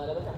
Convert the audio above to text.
买来个架